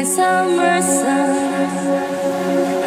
It's summer sun.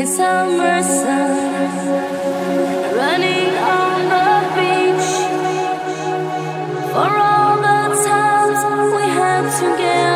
It's summer sun running on the beach for all times we had together.